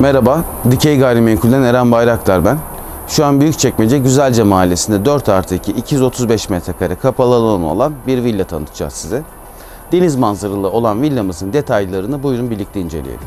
Merhaba, Dikey Gayrimenkul'den Eren Bayraktar ben. Şu an Büyükçekmece Güzelce Mahallesi'nde 4 artı 2, 235 metrekare kapalı alanı olan bir villa tanıtacağız size. Deniz manzaralı olan villamızın detaylarını buyurun birlikte inceleyelim.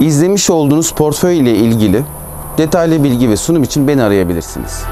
İzlemiş olduğunuz portföy ile ilgili detaylı bilgi ve sunum için beni arayabilirsiniz.